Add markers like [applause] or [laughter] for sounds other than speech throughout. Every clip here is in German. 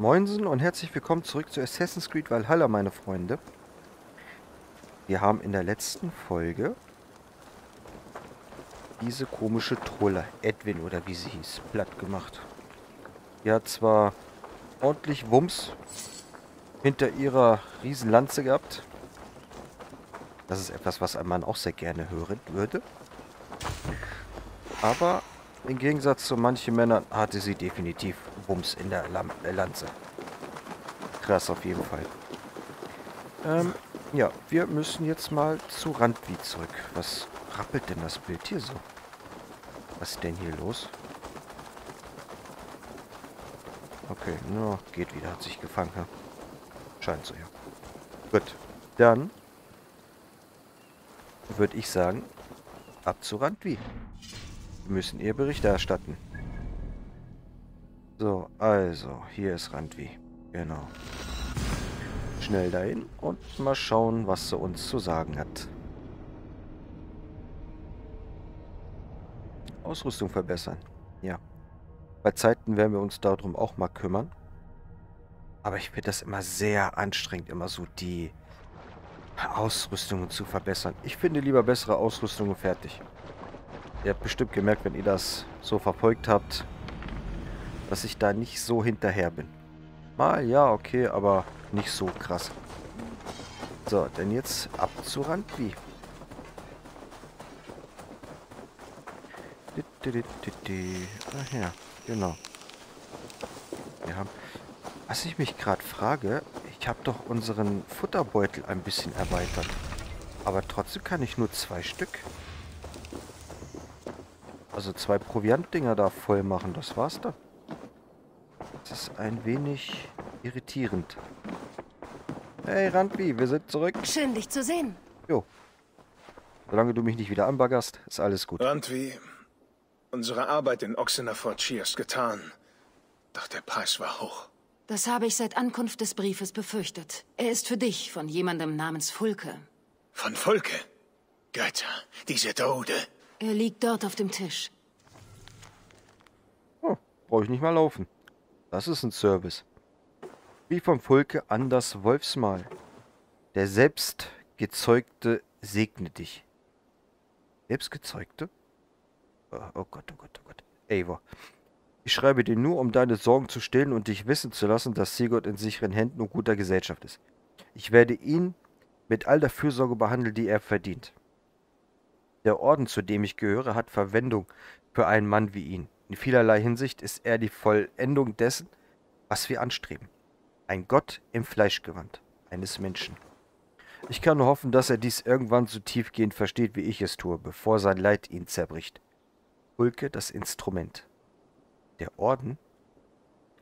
Moinsen und herzlich willkommen zurück zu Assassin's Creed Valhalla, meine Freunde. Wir haben in der letzten Folge diese komische Trolle, Edwin oder wie sie hieß, platt gemacht. Die hat zwar ordentlich Wumms hinter ihrer Riesenlanze gehabt. Das ist etwas, was ein Mann auch sehr gerne hören würde. Aber im Gegensatz zu manchen Männern hatte sie definitiv Wumms in der Lam äh, Lanze. Krass auf jeden Fall. Ähm, ja, wir müssen jetzt mal zu Randvi zurück. Was rappelt denn das Bild hier so? Was ist denn hier los? Okay, no, geht wieder, hat sich gefangen. Ja. Scheint so, ja. Gut, dann würde ich sagen, ab zu Randvi müssen ihr Bericht erstatten. So, also, hier ist Randvi. Genau. Schnell dahin und mal schauen, was sie uns zu sagen hat. Ausrüstung verbessern. Ja. Bei Zeiten werden wir uns darum auch mal kümmern. Aber ich finde das immer sehr anstrengend, immer so die Ausrüstungen zu verbessern. Ich finde lieber bessere Ausrüstungen fertig. Ihr habt bestimmt gemerkt, wenn ihr das so verfolgt habt, dass ich da nicht so hinterher bin. Mal, ja, okay, aber nicht so krass. So, denn jetzt ab zu Randvi. Ach ja, genau. Wir haben... Was ich mich gerade frage, ich habe doch unseren Futterbeutel ein bisschen erweitert. Aber trotzdem kann ich nur zwei Stück. Also zwei Proviantdinger da voll machen, das war's da. Das ist ein wenig irritierend. Hey Randvi, wir sind zurück. Schön, dich zu sehen. Jo. Solange du mich nicht wieder anbaggerst, ist alles gut. Randvi, unsere Arbeit in Oxenaford ist getan. Doch der Preis war hoch. Das habe ich seit Ankunft des Briefes befürchtet. Er ist für dich von jemandem namens Fulke. Von Fulke? Götter, diese Tode. Er liegt dort auf dem Tisch. Oh, brauche ich nicht mal laufen. Das ist ein Service. Wie vom Volke an das Wolfsmal. Der Selbstgezeugte segne dich. Selbstgezeugte? Oh, oh Gott, oh Gott, oh Gott. Eivor. Ich schreibe dir nur, um deine Sorgen zu stillen und dich wissen zu lassen, dass Sigurd in sicheren Händen und guter Gesellschaft ist. Ich werde ihn mit all der Fürsorge behandeln, die er verdient. Der Orden, zu dem ich gehöre, hat Verwendung für einen Mann wie ihn. In vielerlei Hinsicht ist er die Vollendung dessen, was wir anstreben. Ein Gott im Fleischgewand eines Menschen. Ich kann nur hoffen, dass er dies irgendwann so tiefgehend versteht, wie ich es tue, bevor sein Leid ihn zerbricht. Hulke das Instrument. Der Orden?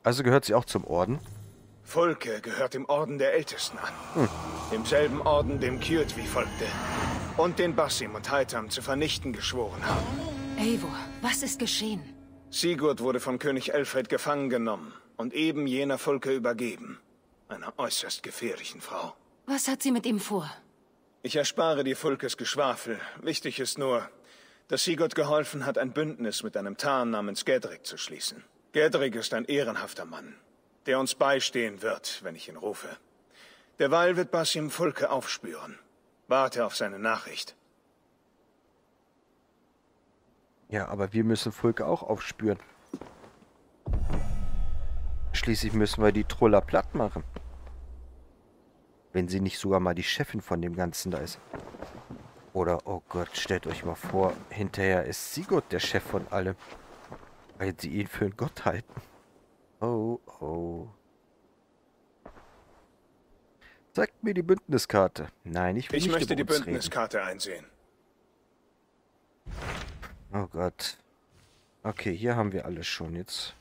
Also gehört sie auch zum Orden? Fulke gehört dem Orden der Ältesten an. Hm. Demselben Orden, dem Kyrtvi folgte. Und den Basim und Haitam zu vernichten geschworen haben. Eivor, was ist geschehen? Sigurd wurde vom König Elfred gefangen genommen und eben jener Fulke übergeben. Einer äußerst gefährlichen Frau. Was hat sie mit ihm vor? Ich erspare dir Fulkes Geschwafel. Wichtig ist nur, dass Sigurd geholfen hat, ein Bündnis mit einem Tarn namens Gedrick zu schließen. Gedrick ist ein ehrenhafter Mann der uns beistehen wird, wenn ich ihn rufe. Derweil wird Basim Fulke aufspüren. Warte auf seine Nachricht. Ja, aber wir müssen Fulke auch aufspüren. Schließlich müssen wir die Troller platt machen. Wenn sie nicht sogar mal die Chefin von dem Ganzen da ist. Oder, oh Gott, stellt euch mal vor, hinterher ist Sigurd der Chef von allem. Weil sie ihn für einen Gott halten. Oh, oh. Zeigt mir die Bündniskarte. Nein, ich will ich nicht möchte die Bündniskarte reden. einsehen. Oh Gott. Okay, hier haben wir alles schon. Jetzt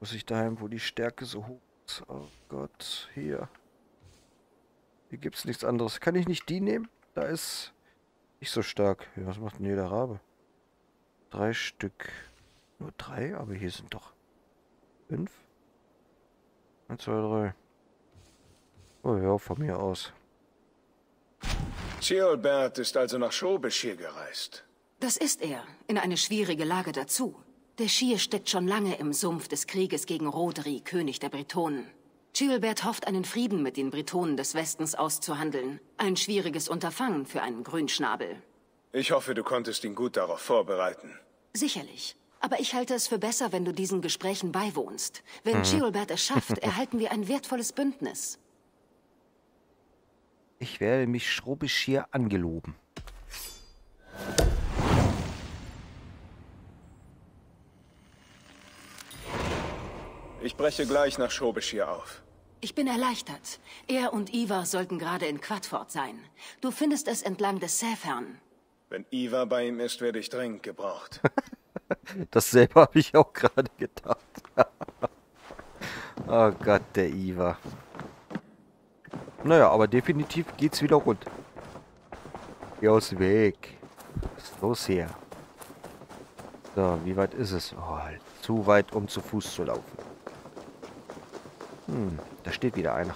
muss ich daheim, wo die Stärke so hoch ist. Oh Gott, hier. Hier gibt es nichts anderes. Kann ich nicht die nehmen? Da ist nicht so stark. Ja, was macht denn hier der Rabe? Drei Stück. Nur drei? Aber hier sind doch Fünf? Eins, zwei, drei. Oh ja, von mir aus. Theobert ist also nach Schobisch hier gereist. Das ist er. In eine schwierige Lage dazu. Der Schier steckt schon lange im Sumpf des Krieges gegen Rodri, König der Bretonen. Gilbert hofft, einen Frieden mit den Bretonen des Westens auszuhandeln. Ein schwieriges Unterfangen für einen Grünschnabel. Ich hoffe, du konntest ihn gut darauf vorbereiten. Sicherlich. Aber ich halte es für besser, wenn du diesen Gesprächen beiwohnst. Wenn Gilbert es schafft, erhalten wir ein wertvolles Bündnis. Ich werde mich Schrobeschier angeloben. Ich breche gleich nach Schrobeschir auf. Ich bin erleichtert. Er und Ivar sollten gerade in Quadford sein. Du findest es entlang des Säfern. Wenn Ivar bei ihm ist, werde ich dringend gebraucht. [laughs] Dasselbe habe ich auch gerade gedacht. [laughs] oh Gott, der Ivar. Naja, aber definitiv geht's wieder rund. Geh aus dem Weg. Was ist los hier? So, wie weit ist es? Oh, zu weit, um zu Fuß zu laufen. Hm, da steht wieder einer.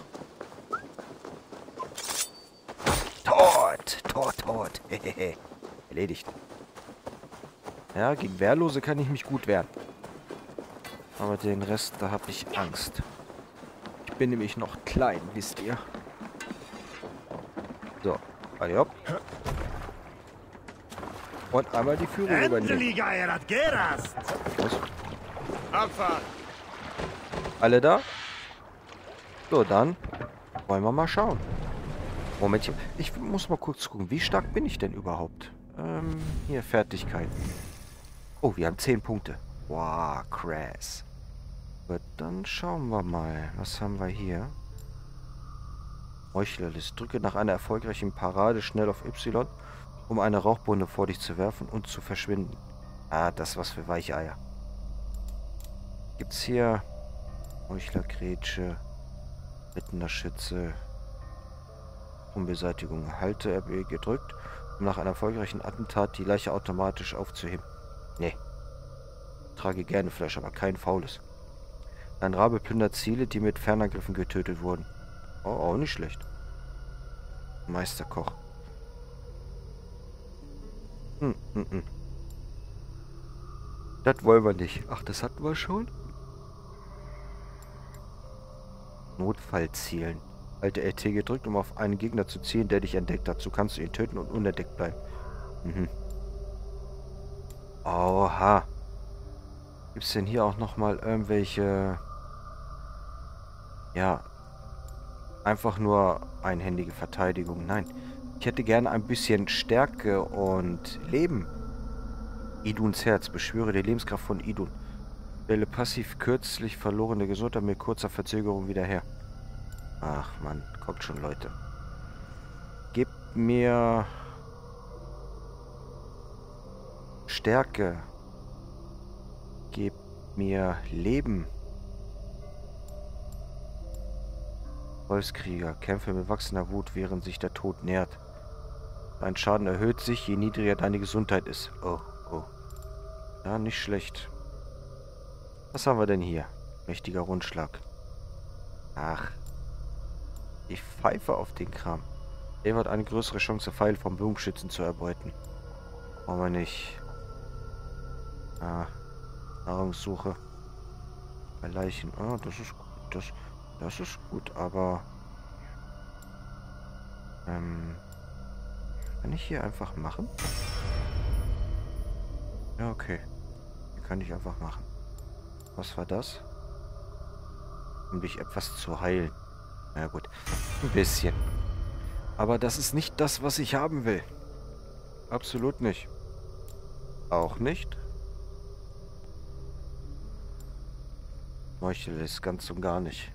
Tot, tot, tot. [laughs] Erledigt. Ja, gegen Wehrlose kann ich mich gut wehren. Aber den Rest, da habe ich Angst. Ich bin nämlich noch klein, wisst ihr. So, adiop. Und einmal die Führung übernehmen. Was? Abfahrt! Alle da? So, dann wollen wir mal schauen. Momentchen. Ich muss mal kurz gucken, wie stark bin ich denn überhaupt? Ähm, hier, Fertigkeiten. Oh, wir haben 10 Punkte. Wow, krass. Gut, dann schauen wir mal. Was haben wir hier? Meuchlerlist. Drücke nach einer erfolgreichen Parade schnell auf Y, um eine Rauchbombe vor dich zu werfen und zu verschwinden. Ah, das was für Weicheier. Gibt's hier Meuchlergrätsche, Rittender Schütze, Unbeseitigung. Halte RB gedrückt, um nach einem erfolgreichen Attentat die Leiche automatisch aufzuheben. Nee. Trage gerne Fleisch, aber kein faules. Ein Rabe plündert Ziele, die mit Fernangriffen getötet wurden. Oh, auch nicht schlecht. Meisterkoch. Hm, hm, hm. Das wollen wir nicht. Ach, das hatten wir schon? Notfall zielen. Halte RT gedrückt, um auf einen Gegner zu zielen, der dich entdeckt. So kannst du ihn töten und unentdeckt bleiben. Mhm. Oha. Gibt es denn hier auch nochmal irgendwelche... Ja, einfach nur einhändige Verteidigung. Nein, ich hätte gerne ein bisschen Stärke und Leben. Iduns Herz. Beschwöre die Lebenskraft von Idun. Stelle passiv kürzlich verlorene Gesundheit mit kurzer Verzögerung wieder her. Ach man, kommt schon, Leute. Gib mir Stärke. Gib mir Leben. Wolfskrieger. Kämpfe mit wachsender Wut, während sich der Tod nähert. Dein Schaden erhöht sich, je niedriger deine Gesundheit ist. Oh, oh. Ja, nicht schlecht. Was haben wir denn hier? Mächtiger Rundschlag. Ach. Ich pfeife auf den Kram. Er hat eine größere Chance, Pfeil vom Bogenschützen zu erbeuten. Wollen wir nicht. Ah. Nahrungssuche. Bei Leichen. Ah, das ist gut. Das, das ist gut, aber... Ähm... Kann ich hier einfach machen? Ja, okay. Hier kann ich einfach machen. Was war das? Um dich etwas zu heilen. Na gut. Ein bisschen. Aber das ist nicht das, was ich haben will. Absolut nicht. Auch nicht. Meuchel ist ganz und gar nicht.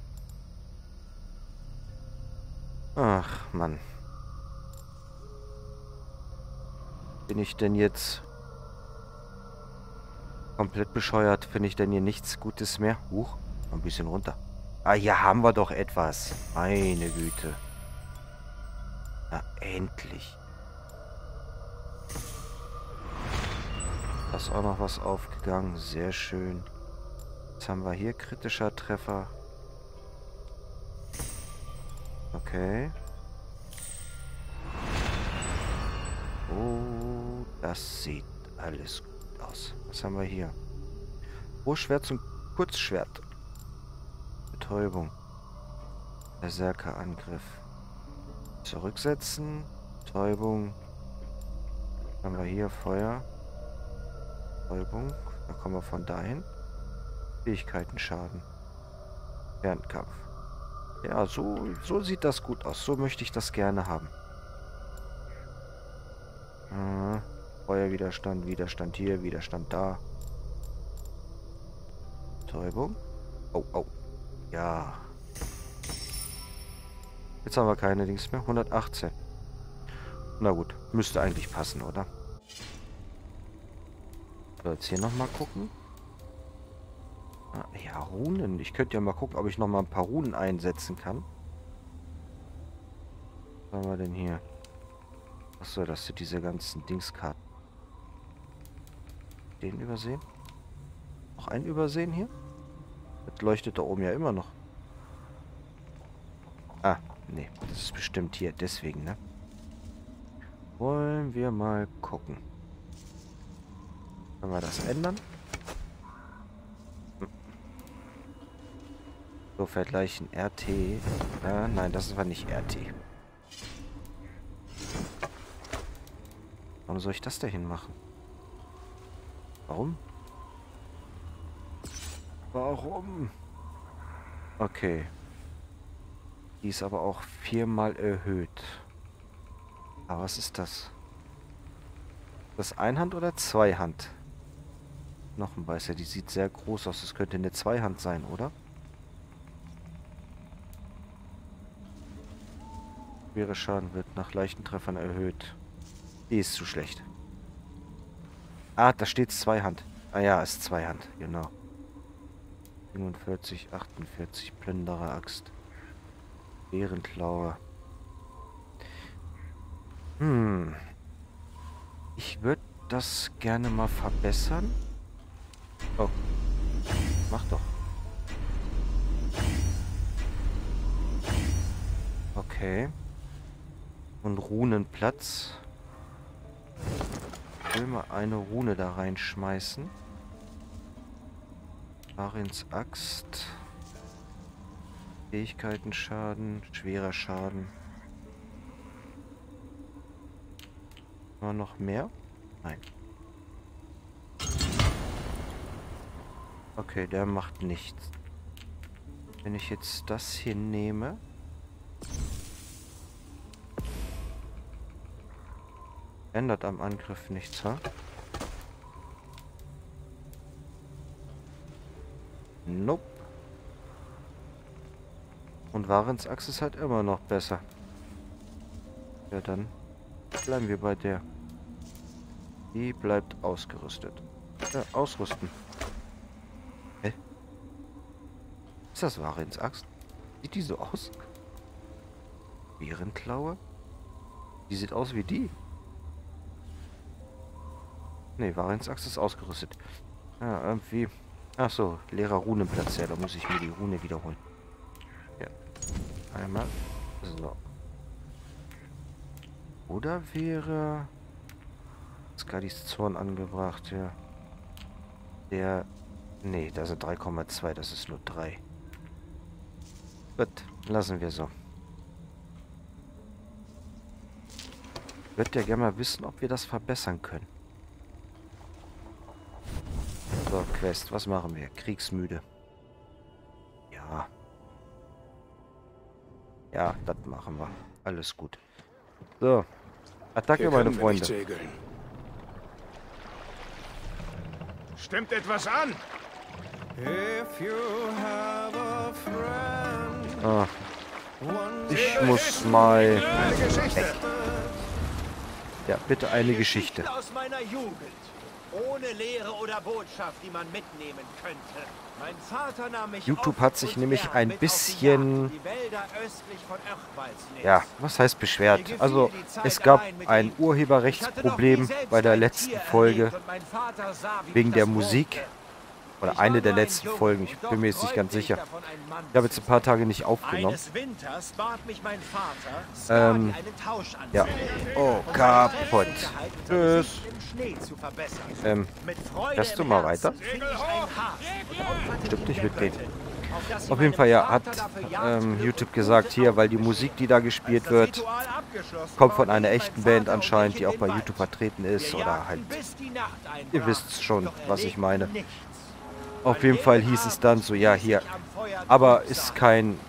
Ach, Mann. Bin ich denn jetzt komplett bescheuert? Finde ich denn hier nichts Gutes mehr? Huch, ein bisschen runter. Ah, hier haben wir doch etwas. Meine Güte. Na, endlich. Da ist auch noch was aufgegangen. Sehr schön. Jetzt haben wir hier kritischer Treffer. Okay. Oh, das sieht alles gut aus. Was haben wir hier? Großschwert zum Kurzschwert. Betäubung. Berserkerangriff. Zurücksetzen. Betäubung. Haben wir hier Feuer. Betäubung. Da kommen wir von dahin. Fähigkeitenschaden. Fernkampf. Ja, so, so sieht das gut aus. So möchte ich das gerne haben. Äh, Feuerwiderstand, Widerstand hier, Widerstand da. Betäubung. Oh, oh. Ja. Jetzt haben wir keine Dings mehr. 118. Na gut, müsste eigentlich passen, oder? So, jetzt hier nochmal gucken. Ah, ja, Runen. Ich könnte ja mal gucken, ob ich nochmal ein paar Runen einsetzen kann. Was haben wir denn hier? Achso, das sind diese ganzen Dingskarten. Den übersehen? Noch einen übersehen hier? Das leuchtet da oben ja immer noch. Ah, nee. Das ist bestimmt hier. Deswegen, ne? Wollen wir mal gucken. Können wir das ändern? Vergleichen RT. Äh, nein, das war nicht RT. Warum soll ich das dahin machen? Warum? Warum? Okay. Die ist aber auch viermal erhöht. Aber was ist das? Das Einhand oder Zweihand? Knochenbeißer, die sieht sehr groß aus. Das könnte eine Zweihand sein, oder? Schwere Schaden wird nach leichten Treffern erhöht. Die ist zu schlecht. Ah, da steht Zweihand. Ah ja, ist Zweihand, genau. 47, 48, Plünderer Axt. Bärenklaue. Hm. Ich würde das gerne mal verbessern. Oh. Mach doch. Okay. Und Runenplatz. Ich will mal eine Rune da reinschmeißen. Arins Axt. Fähigkeitenschaden, schwerer Schaden. War noch mehr? Nein. Okay, der macht nichts. Wenn ich jetzt das hier nehme... Ändert am Angriff nichts, ha? Nope. Und Warens Axt ist halt immer noch besser. Ja, dann bleiben wir bei der. Die bleibt ausgerüstet. Ja, ausrüsten. Hä? Ist das Warens Axt? Sieht die so aus? Bärenklaue? Die sieht aus wie die. Ne, Axt ist ausgerüstet. Ja, irgendwie... Ach so, leerer Runenplatz. Ja, da muss ich mir die Rune wiederholen. Ja. Einmal. So. Oder wäre... Skadis Zorn angebracht, ja. Der... Nee, da sind 3,2. Das ist nur 3. Gut, lassen wir so. Ich würde ja gerne mal wissen, ob wir das verbessern können. So, Quest. Was machen wir? Kriegsmüde. Ja. Ja, das machen wir. Alles gut. So. Attacke, meine Freunde. Stimmt etwas an? Ah. Ich muss mal... Ja, bitte eine Geschichte. Aus meiner Jugend ohne Lehre oder Botschaft, die man mitnehmen könnte. Mein Vater nahm mich YouTube hat sich nämlich ein bisschen... Ja, was heißt beschwert? Also, es gab ein Urheberrechtsproblem bei der letzten Folge wegen der Musik. Oder eine der letzten Folgen, ich bin mir jetzt nicht ganz sicher. Ich habe jetzt ein paar Tage nicht aufgenommen. Ähm, ja. Oh, kaputt. Tschüss. Ähm, fährst du mal weiter? Stimmt nicht mitreden. Auf jeden Fall, ja, hat ähm, YouTube gesagt, hier, weil die Musik, die da gespielt wird, kommt von einer echten Band anscheinend, die auch bei YouTube vertreten ist. Oder halt, ihr wisst schon, was ich meine. Auf jeden Fall hieß es dann so, ja, hier. Aber ist kein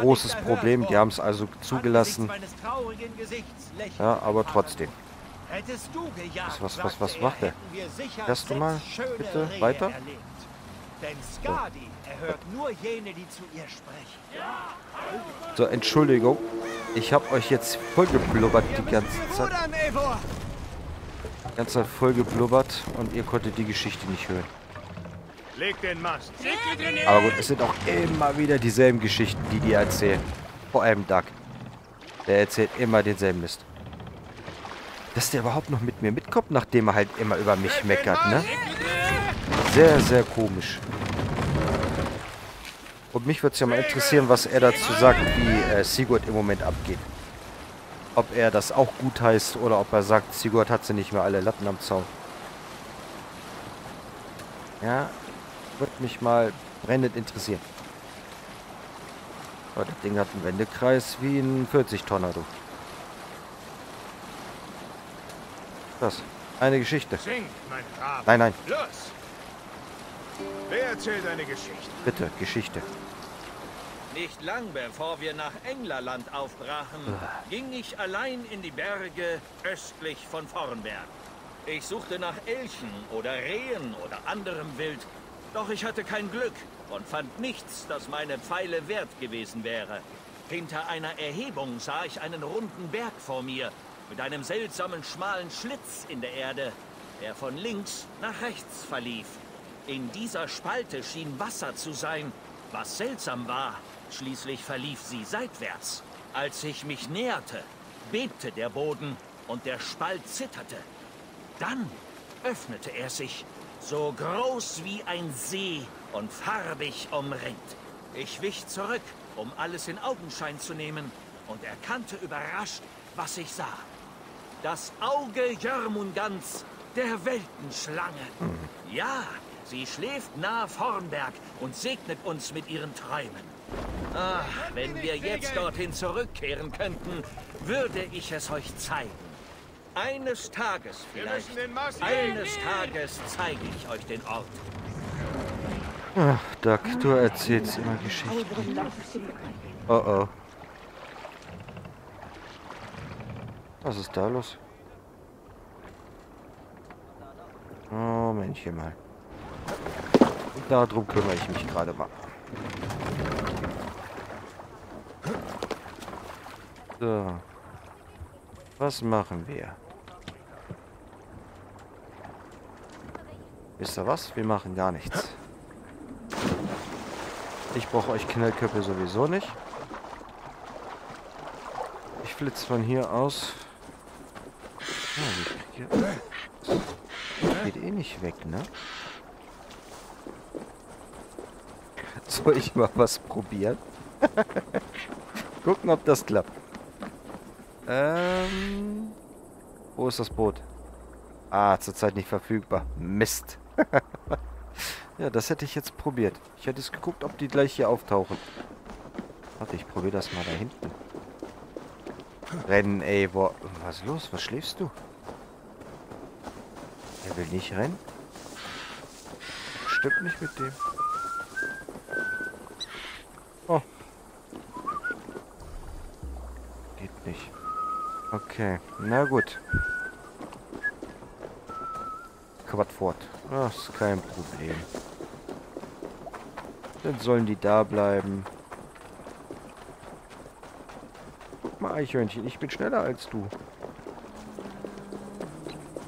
großes Problem, die haben es also zugelassen. Ja, aber trotzdem. Was, was, was, was macht er? Fährst du mal bitte weiter? Sprechen. So, Entschuldigung. Ich habe euch jetzt vollgeblubbert die ganze Zeit. Die ganze Zeit vollgeblubbert und ihr konntet die Geschichte nicht hören. Leg den Mast. Aber gut, es sind auch immer wieder dieselben Geschichten, die die erzählen. Vor allem Doug. Der erzählt immer denselben Mist. Dass der überhaupt noch mit mir mitkommt, nachdem er halt immer über mich meckert, ne? Sehr, sehr komisch. Und mich würde es ja mal interessieren, was er dazu sagt, wie äh, Sigurd im Moment abgeht. Ob er das auch gut heißt oder ob er sagt, Sigurd hat sie nicht mehr alle Latten am Zaun. Ja, würde mich mal brennend interessieren. Aber das Ding hat einen Wendekreis wie ein 40-Tonner, du. Das. Eine Geschichte. Nein, nein. Los! Wer erzählt eine Geschichte? Bitte, Geschichte. Nicht lang bevor wir nach Englerland aufbrachen, ging ich allein in die Berge östlich von Vornberg. Ich suchte nach Elchen oder Rehen oder anderem Wild, doch ich hatte kein Glück und fand nichts, das meine Pfeile wert gewesen wäre. Hinter einer Erhebung sah ich einen runden Berg vor mir, mit einem seltsamen schmalen Schlitz in der Erde, der von links nach rechts verlief. In dieser Spalte schien Wasser zu sein, was seltsam war. Schließlich verlief sie seitwärts. Als ich mich näherte, bebte der Boden und der Spalt zitterte. Dann öffnete er sich, so groß wie ein See und farbig umringt. Ich wich zurück, um alles in Augenschein zu nehmen und erkannte überrascht, was ich sah. Das Auge Jörmungans, der Weltenschlange. Ja, Sie schläft nahe Vornberg und segnet uns mit ihren Träumen. Ach, wenn wir jetzt dorthin zurückkehren könnten, würde ich es euch zeigen. Eines Tages vielleicht, eines Tages zeige ich euch den Ort. Ach, Doug, du erzählst immer Geschichten. Oh oh. Was ist da los? Oh, Männchen mal. Darum kümmere ich mich gerade mal. So. Was machen wir? Wisst ihr was? Wir machen gar nichts. Ich brauche euch Knellköpfe sowieso nicht. Ich flitze von hier aus. Ja, geht eh nicht weg, ne? [laughs] Soll ich mal was probieren? [laughs] Gucken, ob das klappt. Ähm, wo ist das Boot? Ah, zurzeit nicht verfügbar. Mist. [laughs] ja, das hätte ich jetzt probiert. Ich hätte es geguckt, ob die gleich hier auftauchen. Warte, ich probiere das mal da hinten. Rennen, ey. Wo, was ist los? Was schläfst du? Er will nicht rennen. Stimmt nicht mit dem. Okay, na gut. Quad fort. Das ist kein Problem. Dann sollen die da bleiben. Guck mal, Eichhörnchen, ich bin schneller als du.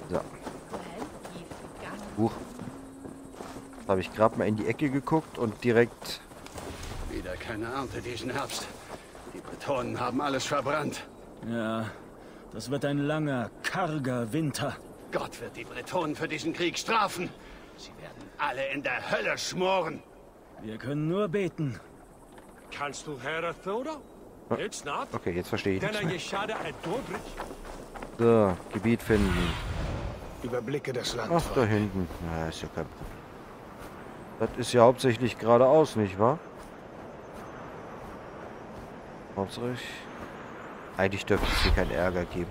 So. Huch. Habe ich gerade mal in die Ecke geguckt und direkt wieder keine Ernte diesen Herbst. Die Bretonen haben alles verbrannt. Ja, das wird ein langer, karger Winter. Gott wird die Bretonen für diesen Krieg strafen. Sie werden alle in der Hölle schmoren. Wir können nur beten. Kannst du Herr Thoda? Jetzt not? Okay, jetzt verstehe ich nichts mehr. So, Gebiet finden. Überblicke das Land. Ach, da hinten. Na, ist ja kein Problem. Das ist ja hauptsächlich geradeaus, nicht wahr? Hauptsächlich. Eigentlich dürfte es hier keinen Ärger geben.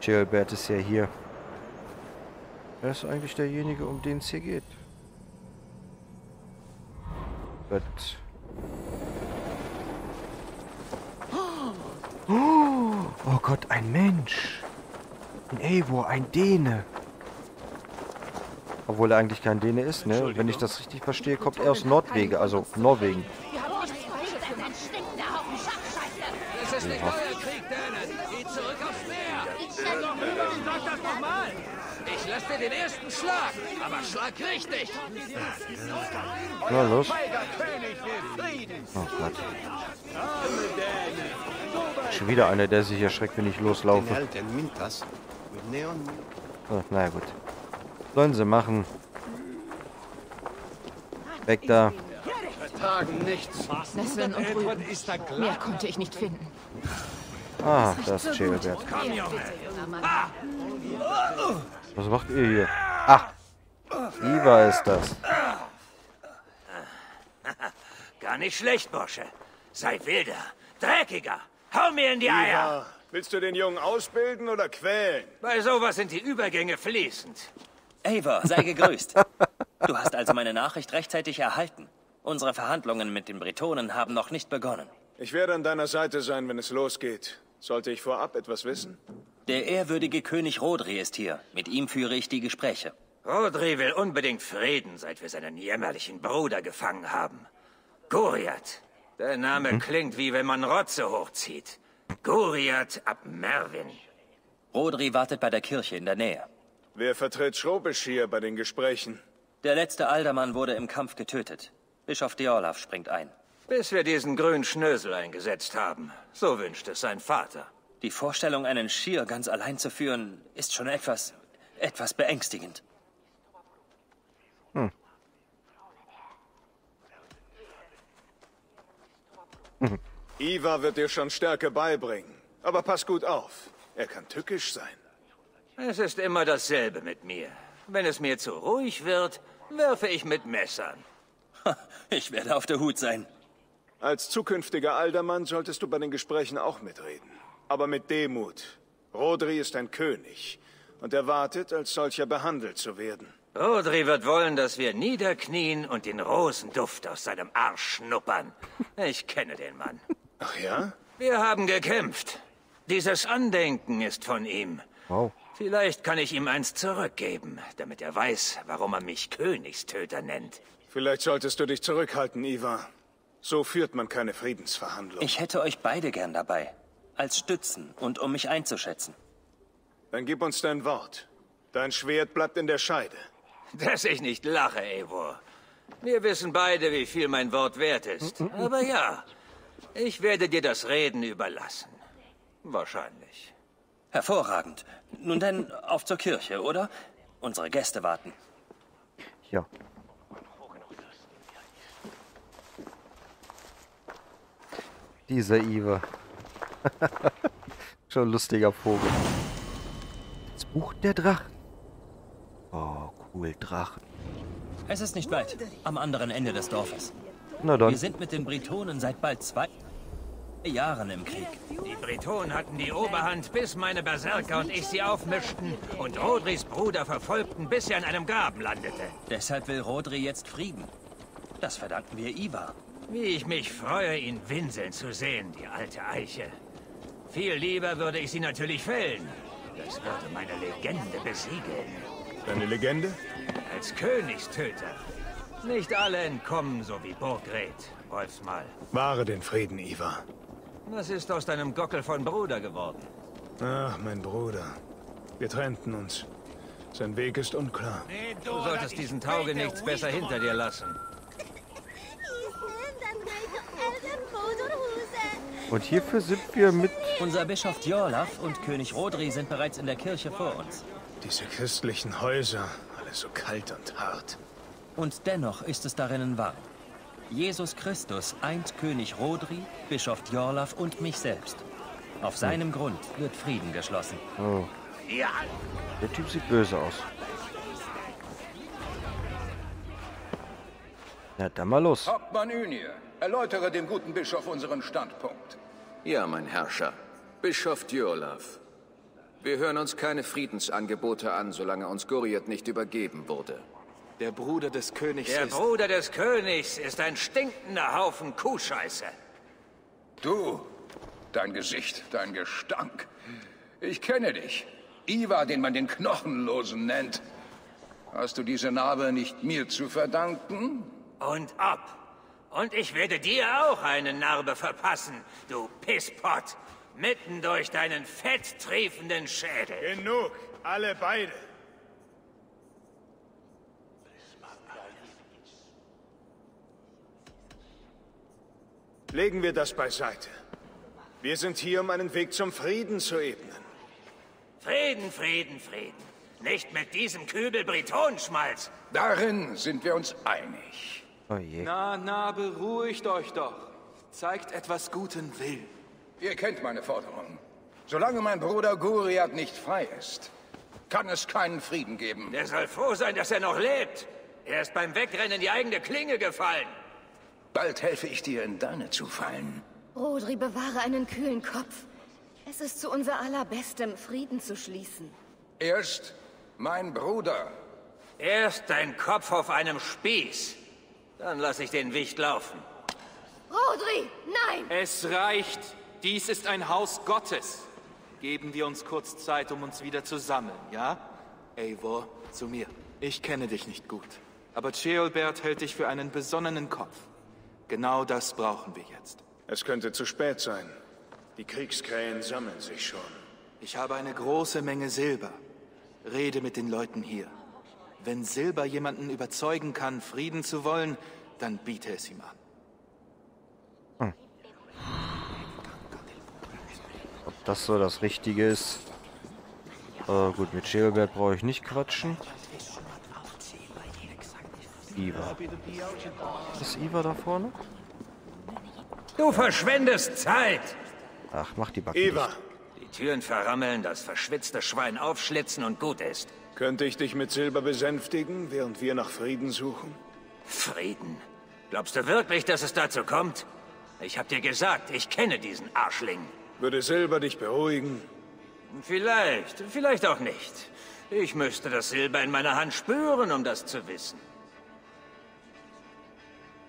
Gilbert ist ja hier. Er ist eigentlich derjenige, um den es hier geht. Gut. Oh Gott, ein Mensch. Ein Eivor, ein Däne. Obwohl er eigentlich kein Däne ist, ne? Wenn ich das richtig verstehe, kommt er aus Nordwege, also Norwegen. Ist nicht euer Krieg, Dänen. Geht zurück aufs Meer. Sag das nochmal. Ich lasse dir den ersten Schlag, aber schlag richtig. Na los. Oh Gott. Schon wieder einer, der sich erschreckt, wenn ich loslaufe. Oh, naja, gut. Sollen sie machen. Weg da. Tagen nichts. Neswin und Rüben. Mehr konnte ich nicht finden. Ah, das ist Gilbert. Was macht ihr hier? Ah! Iva ist das. Gar nicht schlecht, Bursche. Sei wilder, dreckiger. Hau mir in die Eier. Ja, willst du den Jungen ausbilden oder quälen? Bei sowas sind die Übergänge fließend. Eivor, sei gegrüßt. Du hast also meine Nachricht rechtzeitig erhalten. Unsere Verhandlungen mit den Bretonen haben noch nicht begonnen. Ich werde an deiner Seite sein, wenn es losgeht. Sollte ich vorab etwas wissen? Der ehrwürdige König Rodri ist hier. Mit ihm führe ich die Gespräche. Rodri will unbedingt Frieden, seit wir seinen jämmerlichen Bruder gefangen haben. Guriat. Der Name klingt wie wenn man Rotze hochzieht. Guriat ab Merwin. Rodri wartet bei der Kirche in der Nähe. Wer vertritt Schrobisch hier bei den Gesprächen? Der letzte Aldermann wurde im Kampf getötet. Bischof Diorlaf springt ein. Bis wir diesen grünen Schnösel eingesetzt haben. So wünscht es sein Vater. Die Vorstellung, einen Schier ganz allein zu führen, ist schon etwas, etwas beängstigend. Iva wird dir schon Stärke beibringen. Aber pass gut auf. Er kann tückisch sein. Es ist immer dasselbe mit mir. Wenn es mir zu ruhig wird, werfe ich mit Messern. [laughs] Ich werde auf der Hut sein. Als zukünftiger Aldermann solltest du bei den Gesprächen auch mitreden. Aber mit Demut. Rodri ist ein König und erwartet, als solcher behandelt zu werden. Rodri wird wollen, dass wir niederknien und den Rosenduft aus seinem Arsch schnuppern. Ich kenne den Mann. Ach ja? Wir haben gekämpft. Dieses Andenken ist von ihm. Wow. Vielleicht kann ich ihm eins zurückgeben, damit er weiß, warum er mich Königstöter nennt. Vielleicht solltest du dich zurückhalten, Iva. So führt man keine Friedensverhandlung. Ich hätte euch beide gern dabei. Als Stützen und um mich einzuschätzen. Dann gib uns dein Wort. Dein Schwert bleibt in der Scheide. Dass ich nicht lache, Eivor. Wir wissen beide, wie viel mein Wort wert ist. Aber ja, ich werde dir das Reden überlassen. Wahrscheinlich. Hervorragend. Nun denn, auf zur Kirche, oder? Unsere Gäste warten. Ja. Dieser Iva. [laughs] Schon ein lustiger Vogel. Das Buch der Drachen. Oh, cool, Drachen. Es ist nicht weit, am anderen Ende des Dorfes. Na dann. Wir sind mit den Bretonen seit bald zwei Jahren im Krieg. Die Bretonen hatten die Oberhand, bis meine Berserker und ich sie aufmischten und Rodris Bruder verfolgten, bis er in einem Graben landete. Deshalb will Rodri jetzt Frieden. Das verdanken wir Ivar. Wie ich mich freue, ihn winseln zu sehen, die alte Eiche. Viel lieber würde ich sie natürlich fällen. Das würde meine Legende besiegeln. Deine Legende? Als Königstöter. Nicht alle entkommen, so wie Burgred, Wolfsmal. Wahre den Frieden, Iva. Was ist aus deinem Gockel von Bruder geworden? Ach, mein Bruder. Wir trennten uns. Sein Weg ist unklar. Du solltest diesen Taugenichts besser hinter dir lassen. Und hierfür sind wir mit... Unser Bischof Djorlaf und König Rodri sind bereits in der Kirche vor uns. Diese christlichen Häuser, alle alles so kalt und hart. Und dennoch ist es darinnen wahr. Jesus Christus eint König Rodri, Bischof Jorlaf und mich selbst. Auf seinem Grund wird Frieden geschlossen. Oh. Der Typ sieht böse aus. Na, dann mal los. Hauptmann Unir, erläutere dem guten Bischof unseren Standpunkt. Ja, mein Herrscher. Bischof Djurlav. Wir hören uns keine Friedensangebote an, solange uns Guriot nicht übergeben wurde. Der Bruder des Königs Der ist... Bruder des Königs ist ein stinkender Haufen Kuhscheiße. Du, dein Gesicht, dein Gestank. Ich kenne dich. Iva, den man den Knochenlosen nennt. Hast du diese Narbe nicht mir zu verdanken? Und ob. Und ich werde dir auch eine Narbe verpassen, du Pisspott. Mitten durch deinen fetttriefenden Schädel. Genug, alle beide. Legen wir das beiseite. Wir sind hier, um einen Weg zum Frieden zu ebnen. Frieden, Frieden, Frieden. Nicht mit diesem Kübel Bretonenschmalz. Darin sind wir uns einig. Oh. Na, na, beruhigt euch doch. Zeigt etwas guten Willen. Ihr kennt meine Forderung. Solange mein Bruder Guriat nicht frei ist, kann es keinen Frieden geben. Der soll froh sein, dass er noch lebt. Er ist beim Wegrennen in die eigene Klinge gefallen. Bald helfe ich dir, in deine zu fallen. Rodri, bewahre einen kühlen Kopf. Es ist zu unser allerbestem, Frieden zu schließen. Erst mein Bruder. Erst dein Kopf auf einem Spieß. Dann lass ich den Wicht laufen. Rodri, nein! Es reicht. Dies ist ein Haus Gottes. Geben wir uns kurz Zeit, um uns wieder zu sammeln, ja? Eivor, zu mir. Ich kenne dich nicht gut. Aber Ceolbert hält dich für einen besonnenen Kopf. Genau das brauchen wir jetzt. Es könnte zu spät sein. Die Kriegskrähen sammeln sich schon. Ich habe eine große Menge Silber. Rede mit den Leuten hier. Wenn Silber jemanden überzeugen kann, Frieden zu wollen, dann biete es ihm an. Ob das so das Richtige ist. Äh, gut, mit Schädelbert brauche ich nicht quatschen. Iva. Ist Iva da vorne? Du verschwendest Zeit. Ach, mach die Backe Eva, dicht. Die Türen verrammeln, das verschwitzte Schwein aufschlitzen und gut ist. Könnte ich dich mit Silber besänftigen, während wir nach Frieden suchen? Frieden. Glaubst du wirklich, dass es dazu kommt? Ich hab dir gesagt, ich kenne diesen Arschling. Würde Silber dich beruhigen? Vielleicht, vielleicht auch nicht. Ich müsste das Silber in meiner Hand spüren, um das zu wissen.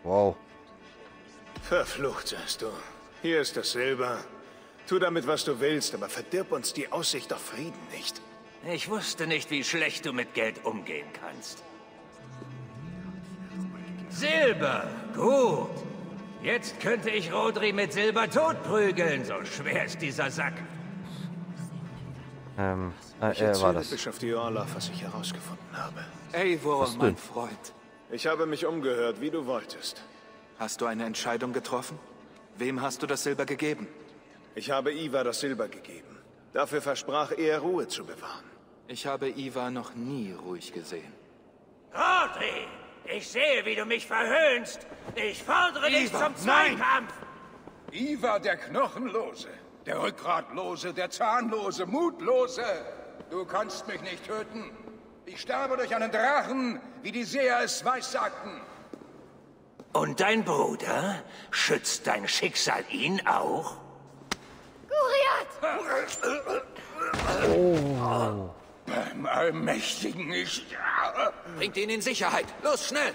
Wow. Verflucht, sagst du. Hier ist das Silber. Tu damit, was du willst, aber verdirb uns die Aussicht auf Frieden nicht. Ich wusste nicht, wie schlecht du mit Geld umgehen kannst. Silber, gut. Jetzt könnte ich Rodri mit Silber totprügeln, so schwer ist dieser Sack. Ähm, äh, Ich er war erzähle das. Bischof Diorlaf, was ich herausgefunden habe. Eivor, mein denn? Freund. Ich habe mich umgehört, wie du wolltest. Hast du eine Entscheidung getroffen? Wem hast du das Silber gegeben? Ich habe Iva das Silber gegeben. Dafür versprach er, Ruhe zu bewahren. Ich habe Iva noch nie ruhig gesehen. Rodri, ich sehe, wie du mich verhöhnst. Ich fordere dich Iva, zum Zweikampf. Iva der Knochenlose, der Rückgratlose, der Zahnlose, Mutlose. Du kannst mich nicht töten. Ich sterbe durch einen Drachen, wie die Seher es weissagten. Und dein Bruder? Schützt dein Schicksal ihn auch? Guriat! [laughs] Beim Allmächtigen ich... Bringt ihn in Sicherheit. Los, schnell.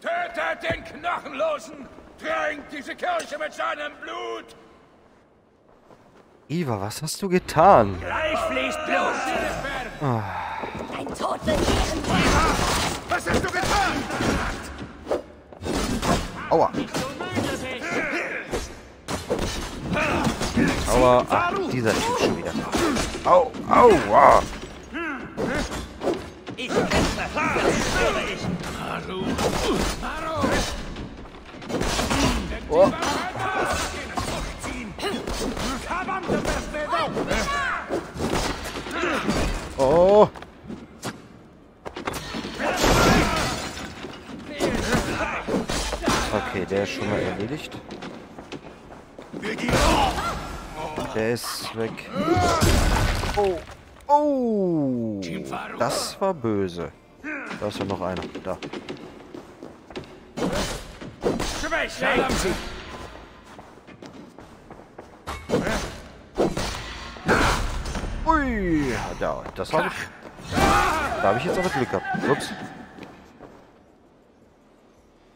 Tötet den Knochenlosen! Tränkt diese Kirche mit seinem Blut! Iva, was hast du getan? Gleich fließt Blut. Dein Tod wird. Was hast du getan? Aua. Aua. Ah, dieser Typ schon wieder. Au, aua. Ich kämpfe, das würde ich. Oh. Oh. Okay, der ist schon mal erledigt. Der ist weg. Oh. Oh. Das war böse. Da ist ja noch einer. Da. Ui. Da, das habe ich. Da habe ich jetzt aber Glück gehabt. Ups.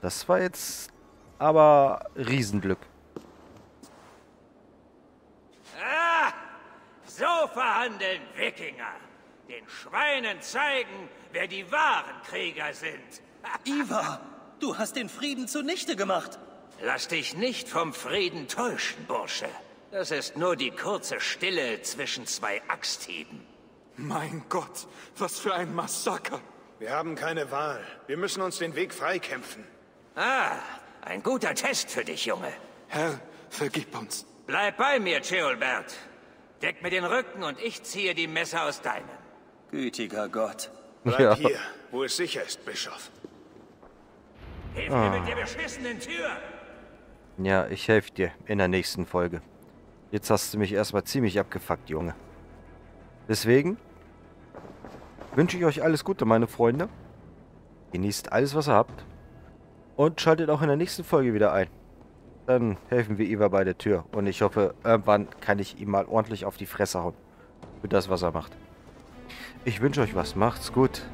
Das war jetzt aber Riesenglück. Ah, so verhandeln Wikinger. Den Schweinen zeigen, wer die wahren Krieger sind. [laughs] Ivar, du hast den Frieden zunichte gemacht. Lass dich nicht vom Frieden täuschen, Bursche. Das ist nur die kurze Stille zwischen zwei Axthieben. Mein Gott, was für ein Massaker. Wir haben keine Wahl. Wir müssen uns den Weg freikämpfen. Ah, ein guter Test für dich, Junge. Herr, vergib uns. Bleib bei mir, Ceolbert. Deck mir den Rücken und ich ziehe die Messer aus deinem. Gütiger Gott. Bleib Ja. hier, wo es sicher ist, Bischof. Hilf Ah. mir mit der beschissenen Tür. Ja, ich helfe dir in der nächsten Folge. Jetzt hast du mich erstmal ziemlich abgefuckt, Junge. Deswegen wünsche ich euch alles Gute, meine Freunde. Genießt alles, was ihr habt. Und schaltet auch in der nächsten Folge wieder ein. Dann helfen wir Iva bei der Tür. Und ich hoffe, irgendwann kann ich ihm mal ordentlich auf die Fresse hauen. Für das, was er macht. Ich wünsche euch was. Macht's gut.